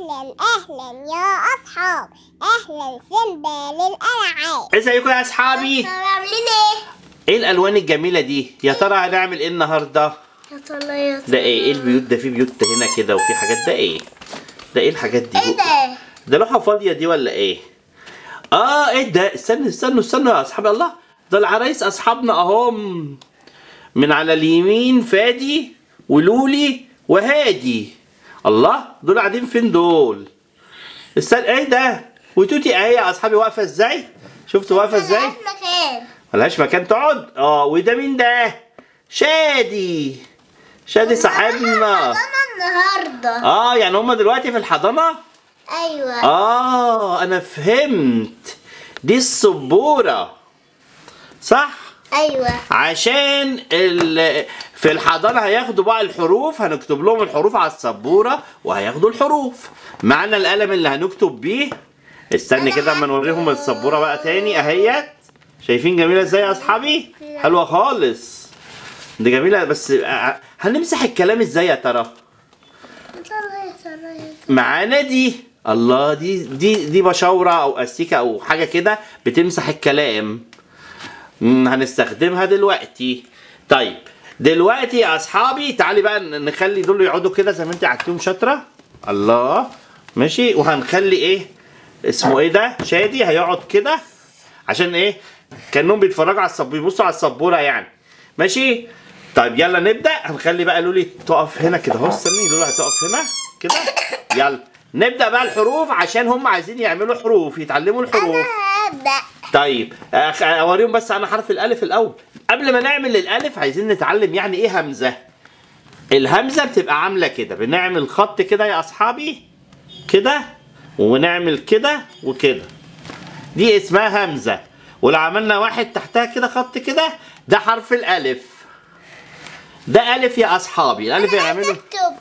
أهلا أهلا يا أصحاب. أهلا سيمبا للألعاب. ازيكم يا أصحابي؟ عاملين إيه؟ إيه الألوان الجميلة دي؟ يا ترى هنعمل إيه النهارده؟ يا ترى يا ده إيه؟ إيه البيوت؟ ده في بيوت هنا كده وفي حاجات. ده إيه؟ ده إيه الحاجات دي؟ إيه ده؟ ده لوحة فاضية دي ولا إيه؟ آه إيه ده؟ استنوا استنوا استنوا يا أصحاب. الله ده العرايس أصحابنا أهم. من على اليمين فادي ولولي وهادي. الله دول قاعدين فين دول؟ استنى إيه ده؟ وتوتي اهي يا أصحابي؟ واقفة إزاي؟ شفتوا واقفة إزاي؟ ملهاش مكان. ملهاش مكان تقعد. آه وده مين ده؟ شادي. شادي صاحبنا. أنا النهاردة. آه يعني هما دلوقتي في الحضانة؟ أيوة. آه أنا فهمت. دي السبورة صح؟ أيوة. عشان ال... في الحضانة هياخدوا بقى الحروف هنكتب لهم الحروف على السبورة وهياخدوا الحروف. معانا القلم اللي هنكتب بيه استني كده اما نوريهم السبورة بقى تاني. أهيت. شايفين جميلة إزاي يا أصحابي؟ حلوة خالص. دي جميلة بس آه، هنمسح الكلام إزاي يا ترى؟ معانا دي الله دي دي دي بشاورة أو أستيكة أو حاجة كده بتمسح الكلام. هنستخدمها دلوقتي. طيب دلوقتي يا أصحابي تعالي بقى نخلي دول يقعدوا كده زي ما انت قعدتيهم شاطرة. الله. ماشي. وهنخلي إيه؟ اسمه إيه ده؟ شادي هيقعد كده. عشان إيه؟ كأنهم بيتفرجوا على السبوره بيبصوا على السبورة يعني. ماشي؟ طيب يلا نبدأ. هنخلي بقى لولي تقف هنا كده. اهو استني لولي هتقف هنا كده. يلا. نبدأ بقى الحروف عشان هم عايزين يعملوا حروف يتعلموا الحروف. هبدأ. طيب أخ- أوريهم بس أنا حرف الألف الأول. قبل ما نعمل الألف عايزين نتعلم يعني إيه همزة. الهمزة بتبقى عاملة كده بنعمل خط كده يا أصحابي كده ونعمل كده وكده. دي اسمها همزة. ولو عملنا واحد تحتها كده خط كده ده حرف الألف. ده ألف يا أصحابي. الألف اكتب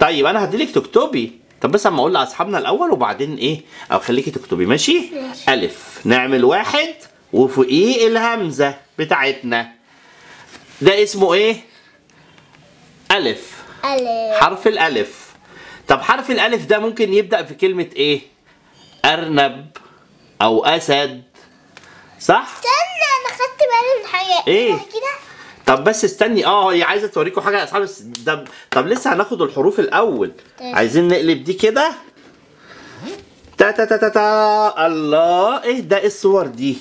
طيب أنا هديلك تكتبي. طب بس اما أقول لاصحابنا الأول وبعدين إيه أو خليكي تكتبي ماشي؟ ماشي. ألف. نعمل واحد وفوقيه الهمزة بتاعتنا. ده اسمه إيه؟ ألف. ألف. حرف الألف. طب حرف الألف ده ممكن يبدأ في كلمة إيه؟ أرنب أو أسد. صح؟ استنى أنا خدت بالي من حاجة. إيه؟ كده طب بس استني آه هي عايزة توريكم حاجة يا أصحابي بس ده طب لسه هناخد الحروف الأول. طيب. عايزين نقلب دي كده. تا تا تا تا تا. الله إيه ده إيه الصور دي؟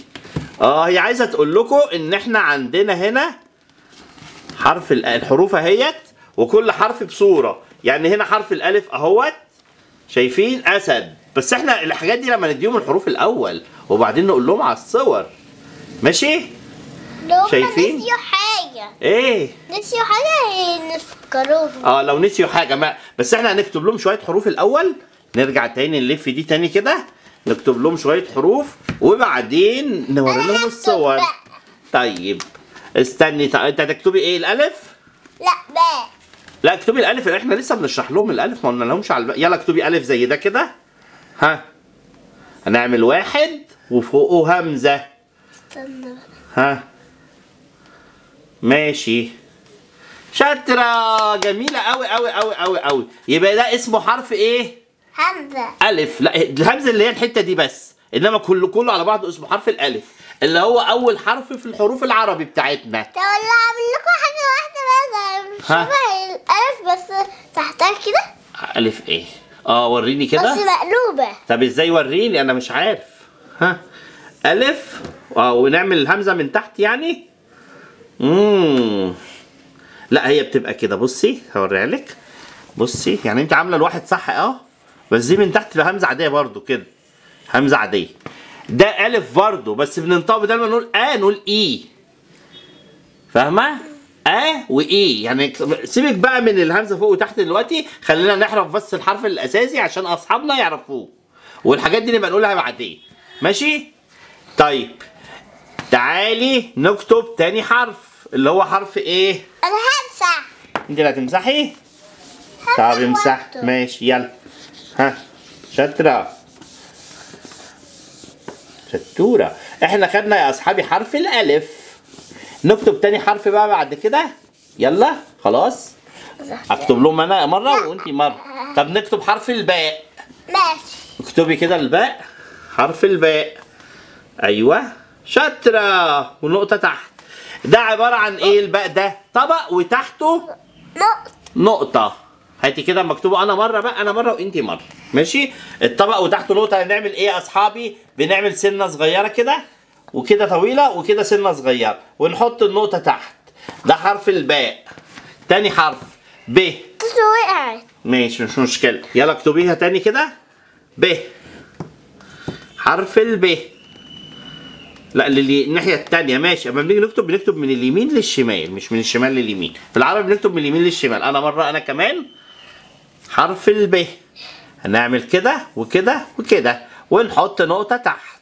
آه هي عايزة تقول لكم إن إحنا عندنا هنا حرف ال- الحروف أهيت وكل حرف بصورة. يعني هنا حرف الألف أهوت. شايفين؟ أسد. بس إحنا الحاجات دي لما نديهم الحروف الأول وبعدين نقول لهم على الصور. ماشي؟ شايفين؟ حاجة إيه؟ نسيوا حاجة؟ نفكروهم آه لو نسيوا حاجة ما بس إحنا هنكتب لهم شوية حروف الأول نرجع تاني نلف دي تاني كده نكتب لهم شوية حروف وبعدين نوري لهم الصور. بقى. طيب استني طيب أنت هتكتبي إيه الألف؟ لا بقى. لا اكتبي الألف إحنا لسه بنشرح لهم الألف ما قلنا لهمش على الب... يلا اكتبي ألف زي ده كده. ها هنعمل واحد وفوقه همزة. استنى بقى. ها. ماشي. شاطرة جميلة أوي أوي أوي أوي أوي. يبقى ده اسمه حرف إيه؟ همزة ألف. لا الهمزة اللي هي الحتة دي بس. إنما كله كله على بعضه اسمه حرف الألف. اللي هو أول حرف في الحروف العربي بتاعتنا. طب ولا اعمل لكم حاجة واحدة بس؟ شبه الألف بس تحتها كده. ألف إيه؟ آه وريني بس كده مقلوبة. طب إزاي وريني؟ أنا مش عارف. ها؟ ألف. آه ونعمل الهمزة من تحت يعني؟ لا هي بتبقى كده. بصي هوريها لك. بصي يعني انت عاملة الواحد صح آه بس دي من تحت همزة عادية برضو كده. همزة عادية. ده ألف برضو بس بننطق بدل ما نقول آه نقول إي. فاهمة؟ آه واي يعني سيبك بقى من الهمزة فوق وتحت دلوقتي خلينا نحرف بس الحرف الأساسي عشان أصحابنا يعرفوه. والحاجات دي نبقى نقولها بعدين. ماشي؟ طيب تعالي نكتب تاني حرف. اللي هو حرف إيه أنا همسح انت اللي هتمسحي؟ طب امسح. ماشي يلا. ها شاطرة. شطورة. إحنا خدنا يا اصحابي حرف الألف. نكتب تاني حرف بقى بعد كده. يلا خلاص. اكتب لهم أنا مرة وانت مرة. طب نكتب حرف الباء. ماشي. اكتبي كده الباء. حرف الباء. أيوه. شاطرة. ونقطة تحت. ده عبارة عن إيه الباء ده؟ طبق وتحته نقطة. نقطة هاتي كده مكتوبة. أنا مرة بقى أنا مرة وأنتي مرة. ماشي؟ الطبق وتحته نقطة. هنعمل إيه يا أصحابي؟ بنعمل سنة صغيرة كده وكده طويلة وكده سنة صغيرة. ونحط النقطة تحت. ده حرف الباء. تاني حرف. ب. وقعت ماشي مش مشكلة. يلا اكتبيها تاني كده. ب. حرف الب. لا الناحية التانية ماشي. أما بنيجي نكتب بنكتب من اليمين للشمال مش من الشمال لليمين. في العربي بنكتب من اليمين للشمال. أنا مرة أنا كمان حرف الب هنعمل كده وكده وكده. ونحط نقطة تحت.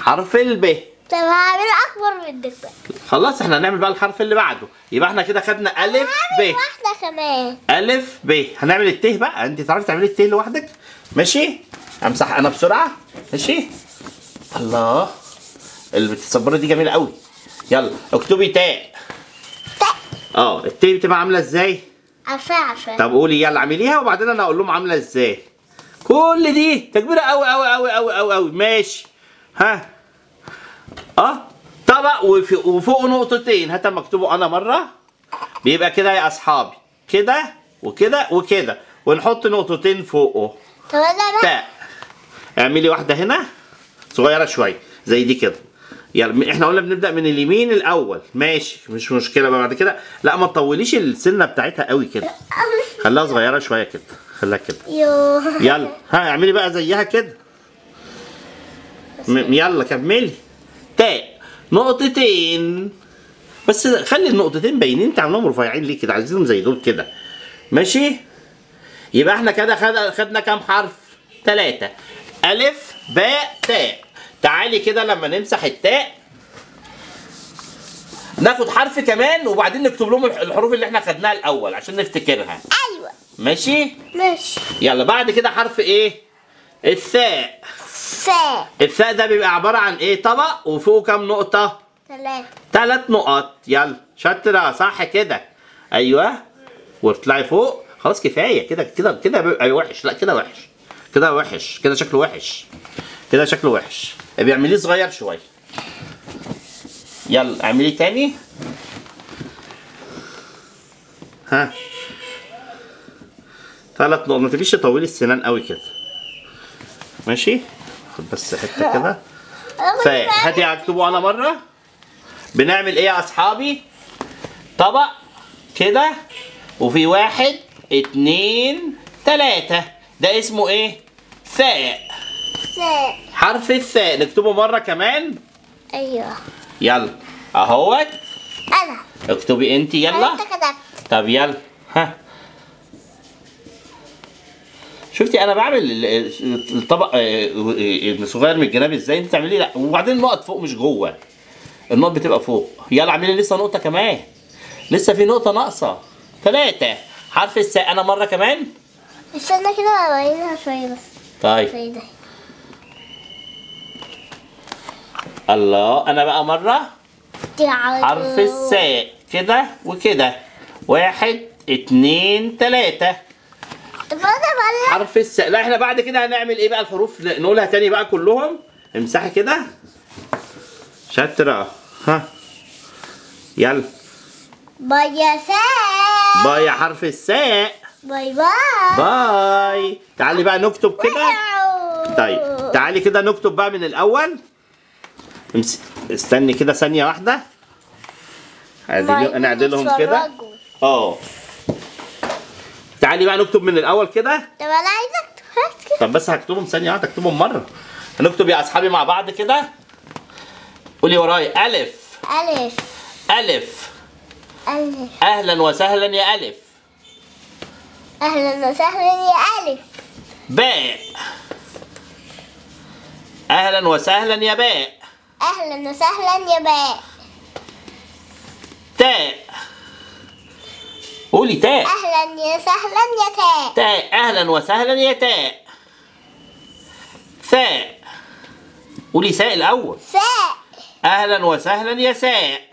حرف الب طب هعمل أكبر من دكتور. خلاص إحنا هنعمل بقى الحرف اللي بعده. يبقى إحنا كده خدنا ألف ب. واحدة كمان. ألف ب. هنعمل الت بقى. أنت تعرفي تعملي الت لوحدك؟ ماشي؟ أمسح أنا بسرعة. ماشي؟ الله. السبورة دي جميلة قوي. يلا اكتبي تاء. تاء. آه الت بتبقى عاملة إزاي؟ عارفاه عارفاه طب قولي يلا اعمليها وبعدين أنا أقول لهم عاملة إزاي. كل دي تكبيرة قوي قوي قوي قوي قوي قوي. ماشي. ها. آه طبق وفوقه نقطتين. هات مكتوبة أنا مرة. بيبقى كده يا أصحابي. كده وكده وكده. ونحط نقطتين فوقه. تاء. اعملي واحدة هنا صغيرة شوية زي دي كده. يلا إحنا قلنا بنبدأ من اليمين الأول. ماشي مش مشكلة بقى بعد كده. لا ما تطوليش السنة بتاعتها قوي كده. خليها صغيرة شوية كده. خليها كده. يلا. ها اعملي بقى زيها كده. يلا كملي. تاء نقطتين. بس خلي النقطتين باينين. انت عاملهم رفيعين ليه كده؟ عايزينهم زي دول كده. ماشي؟ يبقى إحنا كده خد- خدنا كام حرف؟ ثلاثة ألف باء تاء. تعالي كده لما نمسح التاء. ناخد حرف كمان وبعدين نكتب لهم الح- الحروف اللي إحنا خدناها الأول عشان نفتكرها. أيوة. ماشي؟ ماشي. يلا بعد كده حرف إيه؟ الثاء. فاء الثاء ده بيبقى عبارة عن إيه؟ طبق وفوقه كام نقطة؟ ثلاثة ثلاث نقط. يلا. شاطرة. صح كده. أيوه. واطلعي فوق. خلاص كفاية. كده كده كده بيبقى وحش. لا كده وحش. كده وحش. كده شكله وحش. كده شكله وحش. بيعمليه صغير شوية يلا اعمليه تاني. ها. ثلاث نقط ما تبيش تطولي السنان قوي كده. ماشي؟ خد بس حتة كده. فاء هاتي اكتبه أنا مرة. بنعمل إيه يا أصحابي؟ طبق كده وفي واحد اتنين تلاتة. ده اسمه إيه؟ ثاء فاء حرف الثاء نكتبه مرة كمان. أيوة. يلا. أهوت. أنا. اكتبي أنت. يلا. أنت كتبت. طب يلا. ها. شفتي أنا بعمل ال- ال- الطبق آه، آه، صغير من الجناب إزاي؟ أنت تعمليه؟ لا. وبعدين النقط فوق مش جوه. النقط بتبقى فوق. يلا اعملي لسه نقطة كمان. لسه في نقطة ناقصة. ثلاثة حرف الساء أنا مرة كمان؟ استنى كده أبينها شوية بس. طيب زي ده الله. أنا بقى مرة. حرف الساء. كده وكده. واحد اتنين بقى حرف الساء. لا إحنا بعد كده هنعمل إيه بقى؟ الحروف نقولها تاني بقى كلهم. امسحي كده. شاطرة. ها. يلا. bye يا ساء. bye حرف الساء. bye bye. bye. تعالي بقى نكتب كده. طيب تعالي كده نكتب بقى من الأول. استني كده ثانية واحدة. أعدل نعدلهم كده. أه. تعالي بقى نكتب من الأول كده. طب أنا عايزك تحط طب بس هكتبهم ثانية واحدة اكتبهم مرة. هنكتب يا أصحابي مع بعض كده. قولي ورايا ألف. ألف. ألف. ألف. أهلا وسهلا يا ألف. أهلا وسهلا يا ألف. باء. أهلا وسهلا يا باء. أهلا وسهلا يا باء. تاء. قولي تاء. أهلا وسهلا يا تاء. تاء. أهلا وسهلا يا تاء. ثاء قولي ثاء الأول. ساء. أهلا وسهلا يا ساء.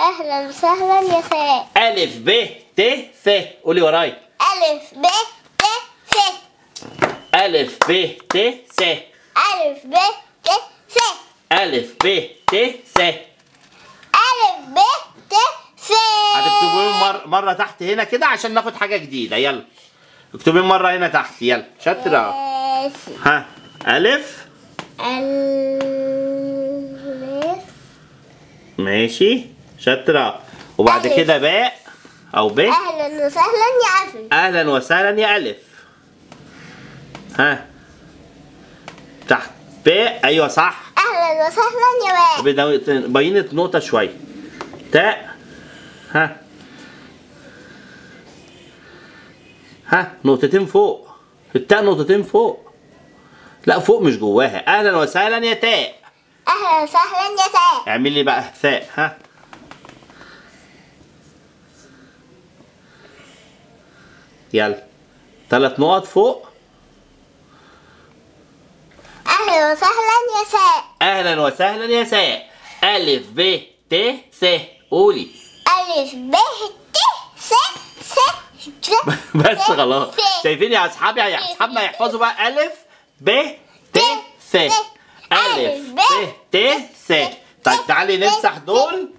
أهلا وسهلا يا ساء. ألف ب ت ث قولي وراي. ألف ب ت س. ألف ب ت س. ألف ب ت س. ألف ب ت س. ألف ب ت س. هتكتبوهم مر... مرة تحت هنا كده عشان ناخد حاجة جديدة. يلا. اكتبين مرة هنا تحت. يلا. شاطرة. ماشي. ها. ألف. ألف. ماشي. شاطرة. وبعد ألف. كده باء أو ب. أهلا وسهلا يا ألف. أهلا وسهلا يا ألف. ها. تحت باء أيوة صح. أهلا وسهلا يا بدو- بينت نقطة شوية تاء ها ها نقطتين فوق التاء نقطتين فوق لا فوق مش جواها أهلا وسهلا يا تاء أهلا وسهلا يا تاء اعمل لي بقى ثاء ها يلا ثلاث نقط فوق أهلا وسهلا يا ساء أهلا وسهلا يا ساء ألف ب ت س. قولي. ألف ب ت س س بس خلاص. شايفين يا أصحابي؟ يا أصحابنا يحفظوا بقى. ألف ب ت س. ألف ب ت س. طيب تعالي نمسح دول.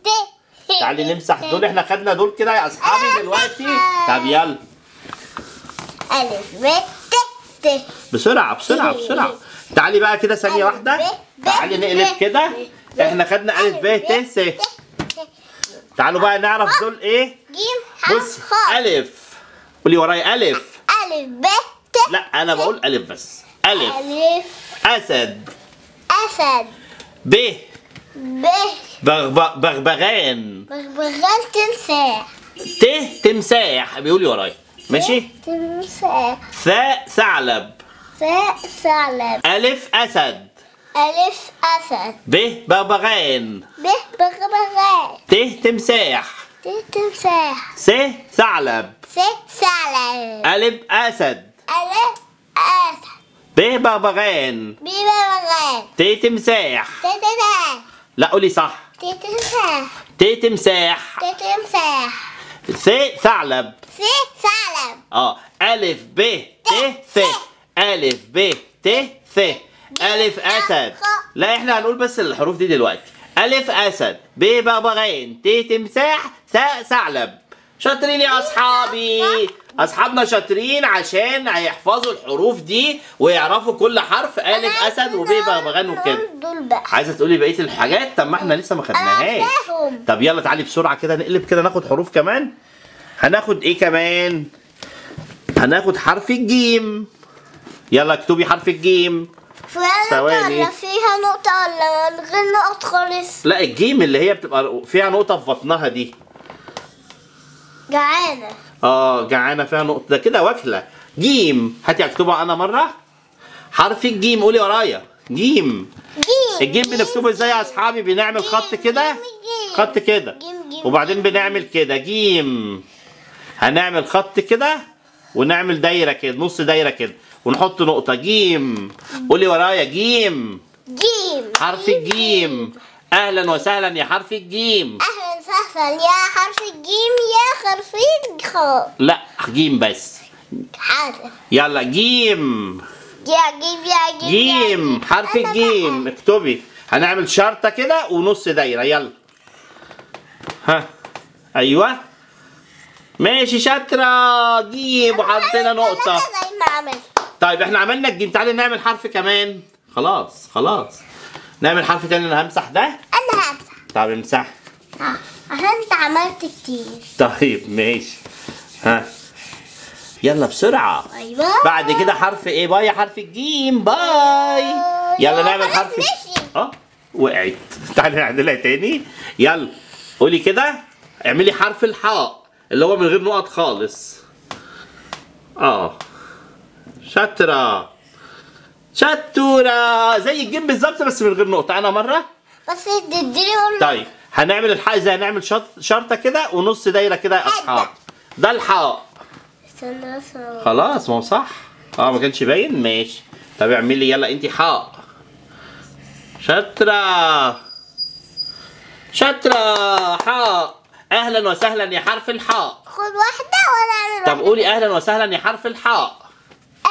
تعالي نمسح دول. إحنا خدنا دول كده يا أصحابي دلوقتي. طب يلا. ألف ب ت ت. بسرعة بسرعة بسرعة. تعالي بقى كده ثانية واحدة. تعالي نقلب كده. إحنا خدنا ألف ب ت س. تعالوا بقى نعرف دول إيه؟ جيم بص ألف. قولي ورايا ألف. ألف ب ت لا أنا بقول ألف بس. ألف. ألف. أسد. أسد. ب. ب. بغ- بغبغان. بغبغان تمساح. ت تمساح. بيقولي ورايا. ماشي؟ تمساح. ثاء ثعلب. ثعلب ألف أسد. ألف أسد. ب بغبغان ب بغبغان ت تمساح. ت تمساح. س ثعلب. س ثعلب. ألف أسد. ألف أسد. ب بغبغان ب بغبغان ت تمساح. ت تمساح. لا قولي صح. ت تمساح. ت تمساح. ت تمساح. ث ثعلب. س ثعلب. آه ألف ب ت ث ألف ب ت ث. ألف أسد. لا إحنا هنقول بس الحروف دي دلوقتي. ألف أسد. ب بغبغان ت تمساح. ثاء ثعلب. شاطرين يا أصحابي. أصحابنا شاطرين عشان هيحفظوا الحروف دي ويعرفوا كل حرف ألف أسد وب بغبغان وكده. عايزة تقولي بقية الحاجات؟ طب ما إحنا لسه ما خدناهاش. طب يلا تعالي بسرعة كده نقلب كده ناخد حروف كمان. هناخد إيه كمان؟ هناخد حرف الجيم. يلا اكتبي حرف الجيم. ثواني. ولا فيها نقطة ولا من غير نقط خالص. لا الجيم اللي هي بتبقى فيها نقطة في بطنها دي. جعانة. آه جعانة فيها نقطة. ده كده واكلة. جيم. هاتي اكتبها أنا مرة. حرف الجيم. قولي ورايا. جيم. جيم. الجيم بنكتبه إزاي يا أصحابي؟ بنعمل خط كده. خط كده. وبعدين بنعمل كده. جيم. هنعمل خط كده ونعمل دايرة كده نص دايرة كده. ونحط نقطة جيم. قولي ورايا جيم. جيم. حرف الجيم. أهلا وسهلا يا حرف الجيم. أهلا وسهلا يا حرف الجيم يا حرف الخاء. لا جيم بس. حرف يلا جيم. يا جيم يا جيم جيم. حرف الجيم. اكتبي. هنعمل شرطة كده ونص دايرة. يلا. ها. أيوه. ماشي شاطرة. جيم وحطينا نقطة. زي ما عملت. طيب إحنا عملنا الجيم. تعالي نعمل حرف كمان. خلاص خلاص. نعمل حرف تاني أنا همسح ده. أنا همسح. طب امسح. آه، عشان أنت عملت كتير. طيب ماشي. ها. يلا بسرعة. أيوه. بعد كده حرف إيه؟ bye حرف الجيم. bye. يلا نعمل حرف. آه وقعت. تعالي نعملها تاني. يلا قولي كده. اعملي حرف الحاء اللي هو من غير نقط خالص. آه. شاطرة شطورة. زي الجيم بالظبط بس من غير نقطة. أنا مرة. بس تديني طيب هنعمل الحاء زي هنعمل شط... شرطة كده ونص دايرة كده يا أصحاب. ده استنى خلاص ما هو صح. آه ما كانش باين؟ ماشي. طب اعملي يلا انت حاء. شاطرة شاطرة حاء. أهلا وسهلا يا حرف الحاء. خد واحدة أعمل طب قولي أهلا وسهلا يا حرف الحاء.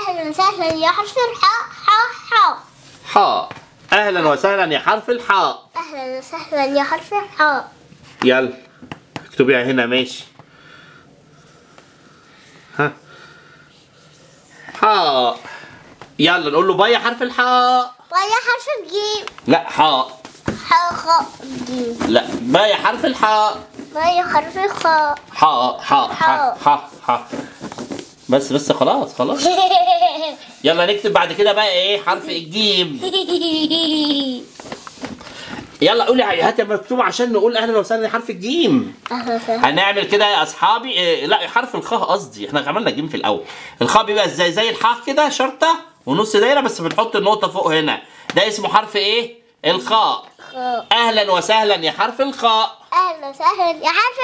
أهلا وسهلا يا حرف الحاء. حاء حاء. حاء. أهلا وسهلا يا حرف الحاء. أهلا وسهلا يا حرف الحاء. يلا اكتبيها هنا ماشي. ها. حاء. يلا نقول له باي حرف الحاء. ويا حرف الجيم. لا حاء. حاء خاء جيم. لا bye حرف الحاء. ويا حرف الخاء. حاء حاء حاء. حاء حاء. بس بس خلاص خلاص. يلا نكتب بعد كده بقى إيه حرف الجيم. يلا قولي هات مكتوب عشان نقول أهلا وسهلا حرف الجيم. هنعمل كده يا أصحابي. إيه لا حرف الخاء قصدي. إحنا عملنا جيم في الأول. الخاء بيبقى إزاي زي الحاء كده شرطة ونص دايرة بس بنحط النقطة فوق هنا. ده اسمه حرف إيه؟ الخاء. خاء أهلا وسهلا يا حرف الخاء. أهلا وسهلا يا حرف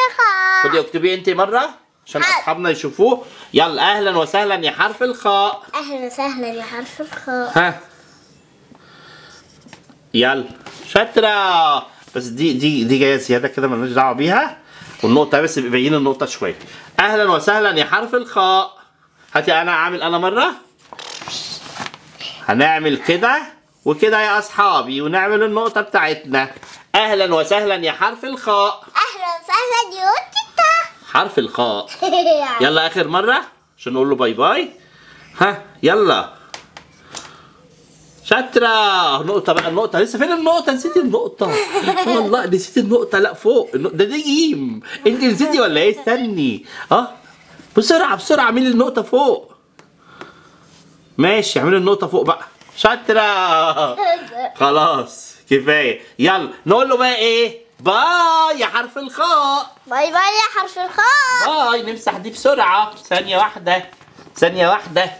خدي الخاء اكتبي أنت مرة. عشان. أصحابنا يشوفوه. يلا أهلا وسهلا يا حرف الخاء. أهلا وسهلا يا حرف الخاء. ها. يلا شاطرة. بس دي دي دي جاية زيادة كده مالناش دعوة بيها. والنقطة بس بيبين النقطة شوية. أهلا وسهلا يا حرف الخاء. هاتي أنا عامل أنا مرة. هنعمل كده وكده يا أصحابي ونعمل النقطة بتاعتنا. أهلا وسهلا يا حرف الخاء. أهلا وسهلا يا تيتا حرف الخاء. يلا آخر مرة عشان نقول له bye bye ها يلا. شاطرة. نقطة بقى النقطة. لسه فين النقطة؟ نسيت النقطة. والله نسيت النقطة. لا فوق. ده دي جيم. انت نسيتي ولا إيه؟ استني. آه بسرعة بسرعة. اعملي النقطة فوق. ماشي اعملي النقطة فوق بقى. شاطرة. خلاص كفاية. يلا نقول له بقى إيه؟ bye يا حرف الخاء. bye bye يا حرف الخاء. bye نمسح دي بسرعة. ثانية واحدة. ثانية واحدة.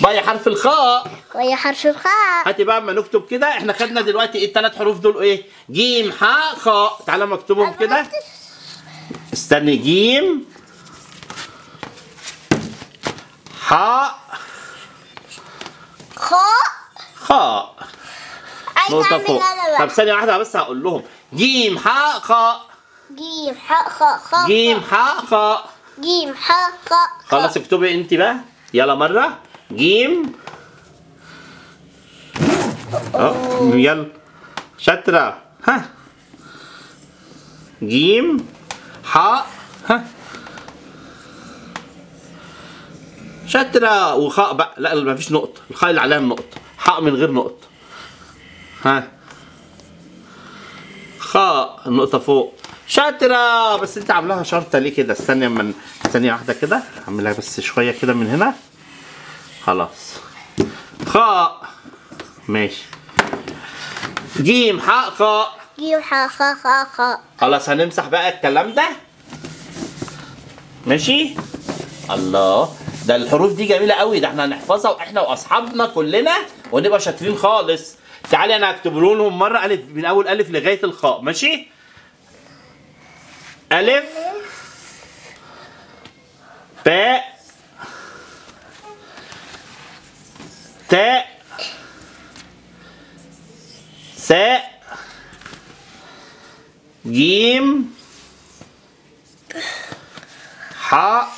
bye حرف الخاء. ويا حرف الخاء. هاتي بقى اما نكتب كده. إحنا خدنا دلوقتي إيه الثلاث حروف دول إيه؟ جيم حاء خاء. تعالى اما اكتبهم كده. استني جيم. حاء. خاء. خاء. نقطة فوق. طب ثانية واحدة بس هقول لهم. جيم حاء خاء جيم حاء خاء خاء جيم حاء خاء جيم حاء خاء خلاص اكتبي انت بقى. يلا مرة. جيم. أه يلا. شاطرة. ها. جيم حاء ها. شاطرة. وخاء بقى. لا ما فيش نقطة. الخاء اللي عليها النقطة حاء من غير نقطة. ها. خاء النقطة فوق. شاطرة بس انت عاملاها شرطة ليه كده؟ استني اما ثانية واحدة كده اعملها بس شوية كده من هنا. خلاص. خاء ماشي. جيم حاء خاء جيم حاء خاء خاء خاء خلاص هنمسح بقى الكلام ده. ماشي؟ الله. ده الحروف دي جميلة قوي. ده إحنا هنحفظها وإحنا واصحابنا كلنا ونبقى شاطرين خالص. تعالي أنا هكتب لهم مرة ألف من أول ألف لغاية الخاء ماشي؟ ألف باء تاء ساء جيم حاء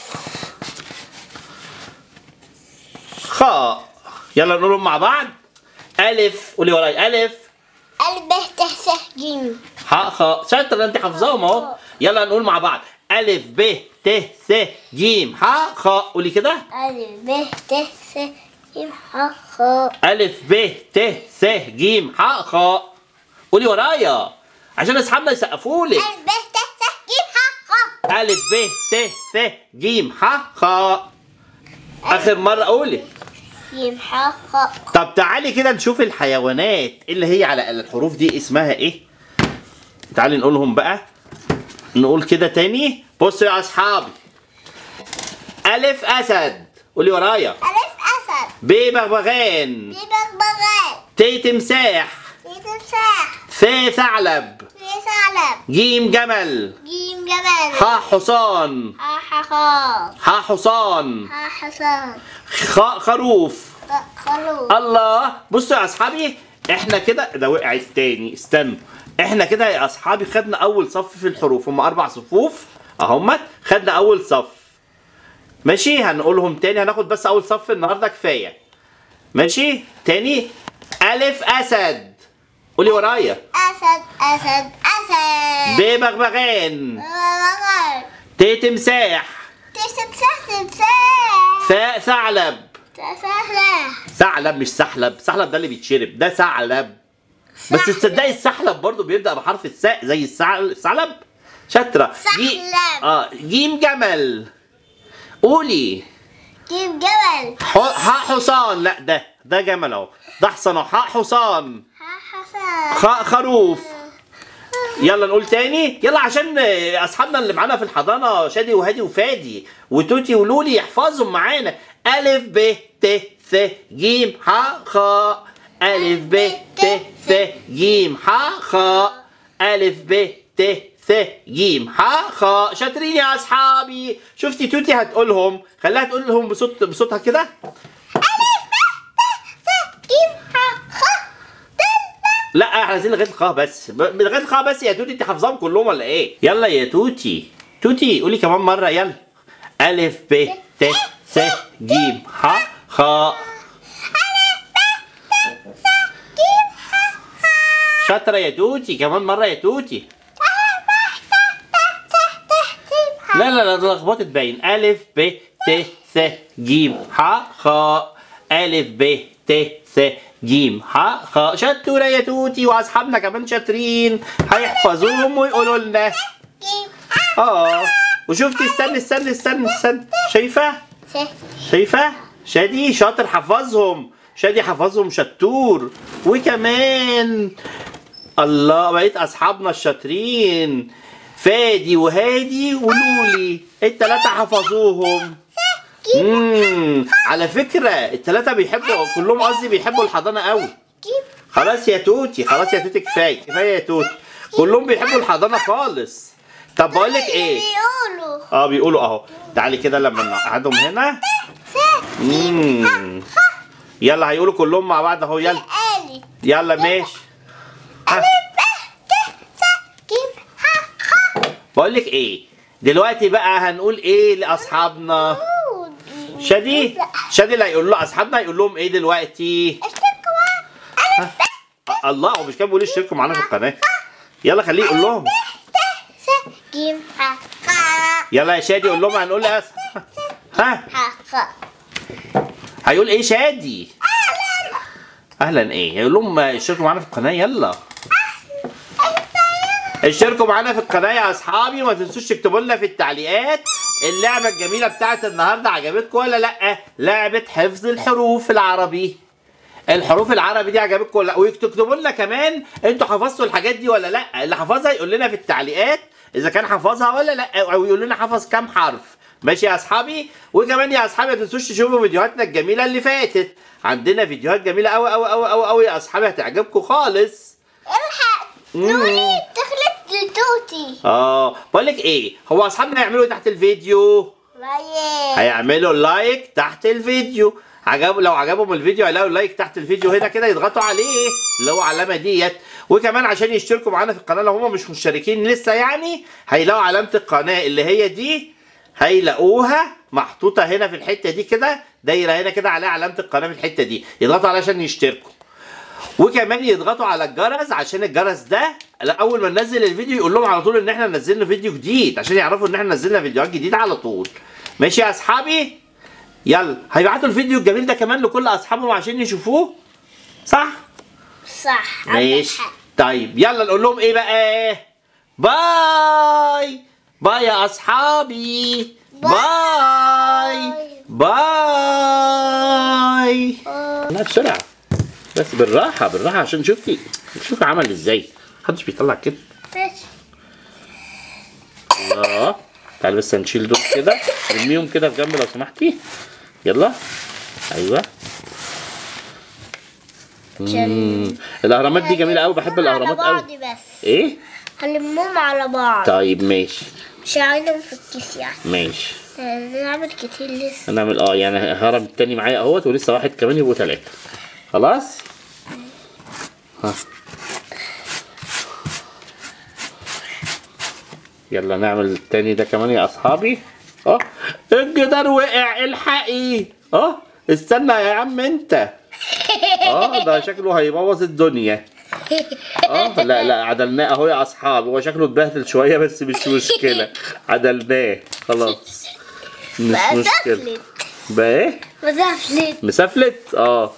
خاء. يلا نقولهم مع بعض. ألف قولي وراي. ألف. الب ت س جيم. حاء خاء شاطرة أنت حافظاهم أهو. يلا نقول مع بعض. ألف ب ت ث جيم. حاء خاء قولي كده. الف ب ت ث جيم. حاء خاء ألف ب ت ث جيم. حاء خاء قولي ورايا. عشان أصحابنا يسقفولك. الف ب ت ث جيم. حاء خاء ألف ب ت ث جيم. حاء خاء آخر مرة قولي. خاء طب تعالي كده نشوف الحيوانات اللي هي على الحروف دي اسمها إيه. تعالي نقولهم بقى. نقول كده تاني. بصوا يا اصحابي. ألف أسد. قولي ورايا. ألف أسد. ب بغبغان. ب بغبغان. ت تمساح. ب تمساح. ث ثعلب. ثعلب جيم جمل. جيم جمل. ح حصان. ح حصان. ح حصان. ح حصان. خ خروف. خروف. الله بصوا يا أصحابي إحنا كده ده وقعت تاني استنوا. إحنا كده يا أصحابي خدنا أول صف في الحروف هم أربع صفوف اهمت خدنا أول صف. ماشي هنقولهم تاني هناخد بس أول صف النهارده كفاية. ماشي تاني ألف أسد. قولي ورايا. أسد أسد أسد. ب بغبغان غرغر ت تمساح تمساح تمساح ثاء ثعلب. تمساح ثعلب مش سحلب سحلب ده اللي بيتشرب. ده ثعلب. بس تصدقي السحلب برضو بيبدأ بحرف الثاء زي الثع- الثعلب شاطرة. جي- ثعلب. آه جيم جمل. قولي. جيب جبل ح- حصان. لا ده ده جمل اهو. ده حصان حصان. خروف. يلا نقول تاني؟ يلا عشان آه، أصحابنا اللي معانا في الحضانة شادي وهادي وفادي وتوتي ولولي يحفظهم معانا. ألف ب ت ث ج ح خ. ألف ب ت ث ج ح خ. ألف ب ت ث ج ح خ. شاطرين يا أصحابي. شفتي توتي هتقولهم. خليها تقولهم بصوت بصوتها كده. جيب ها خ لا إحنا عايزين لغاية الخاء بس. لغاية الخاء بس يا توتي انت حافظاهم كلهم ولا إيه؟ يلا يا توتي. توتي قولي كمان مرة يلا. ألف ب ت س ج ح خ شاطرة يا توتي. كمان مرة يا توتي. لا لا لا ده لخبطت باين. ألف ب ت س ج ح خ ألف ب ت س ج ح خ شطوره يا توتي وأصحابنا كمان شاطرين. هيحفظوهم ويقولوا لنا. آه. وشفتي استني استني استني استني. شايفة؟ شايفة؟ شادي شاطر حفظهم. شادي حفظهم شطور. وكمان الله بقيت أصحابنا الشاطرين. فادي وهادي ولولي التلاتة حفظوهم. امم على فكرة التلاتة بيحبوا كلهم قصدي بيحبوا الحضانة قوي. خلاص يا توتي خلاص يا توتي كفاية كفاية يا توتي. كلهم بيحبوا الحضانة خالص. طب بقول لك إيه؟ بيقولوا. آه بيقولوا أهو. تعالي كده لما نقعدهم هنا. يلا هيقولوا كلهم مع بعض أهو. يلا. يلا ماشي. بقول لك إيه؟ دلوقتي بقى هنقول إيه لأصحابنا؟ شادي؟ شادي اللي هيقول له أصحابنا هيقول لهم إيه دلوقتي؟ ها؟ آه، الله هو مش كان بيقول اشتركوا معانا في القناة. يلا خليه يقول لهم. يلا يا شادي قول لهم هنقول إيه ها؟ هيقول إيه شادي؟ أهلا. إيه؟ هيقول لهم اشتركوا معانا في القناة يلا. اشتركوا معانا في القناه يا اصحابي وما تنسوش تكتبوا لنا في التعليقات اللعبه الجميله بتاعت النهارده عجبتكم ولا لا لعبه حفظ الحروف العربي الحروف العربي دي عجبتكم ولا لا وتكتبوا لنا كمان أنتوا حفظتوا الحاجات دي ولا لا اللي حفظها يقول لنا في التعليقات اذا كان حفظها ولا لا أو يقول لنا حفظ كام حرف ماشي يا اصحابي وكمان يا اصحابي ما تنسوش تشوفوا فيديوهاتنا الجميله اللي فاتت عندنا فيديوهات جميله قوي قوي قوي قوي يا اصحابي هتعجبكم خالص الحق نوري دخلت لتوتي آه بقول لك إيه هو أصحابنا هيعملوا تحت الفيديو؟ like هيعملوا like تحت الفيديو. عجب لو عجبهم الفيديو هيلاقوا like تحت الفيديو. هنا كده يضغطوا عليه اللي هو علامة ديت. وكمان عشان يشتركوا معانا في القناة لو هم مش مشتركين لسه يعني هيلاقوا علامة القناة اللي هي دي. هيلاقوها محطوطة هنا في الحتة دي كده دايرة هنا كده عليها علامة القناة في الحتة دي. يضغطوا عليها عشان يشتركوا. وكمان يضغطوا على الجرس عشان الجرس ده لا، أول ما ننزل الفيديو يقول لهم على طول إن إحنا نزلنا فيديو جديد عشان يعرفوا إن إحنا نزلنا فيديوهات جديدة على طول. ماشي يا أصحابي؟ يلا هيبعتوا الفيديو الجميل ده كمان لكل أصحابهم عشان يشوفوه؟ صح؟ صح. ماشي. طيب يلا نقول لهم إيه بقى؟ bye. bye يا أصحابي. bye. bye. لا بسرعة. بس بالراحة بالراحة عشان شوفي شوفي عمل إزاي. محدش بيطلع كده. الله. تعالى بس هنشيل دول كده. ارميهم كده في جنب لو سمحتي. يلا. أيوه. مم. الأهرامات دي جميلة قوي بحب الأهرامات قوي بعض بس. إيه؟ هنلمهم على بعض. طيب ماشي. مش عايزهم في الكيس يعني. ماشي. نعمل كتير لسه. هنعمل آه يعني هرم التاني معايا أهوت ولسه واحد كمان يبقوا ثلاثة خلاص؟ ها. يلا نعمل التاني ده كمان يا أصحابي. أه؟ الجدار وقع الحقي. أه؟ استنى يا عم أنت. أه؟ ده شكله هيبوظ الدنيا. أه؟ لا لا عدلناه أهو يا أصحاب. هو شكله اتبهدل شوية بس مش مشكلة. عدلناه. خلاص. مش مشكلة. بقى إيه؟ مسفلت مسفلت؟ أه.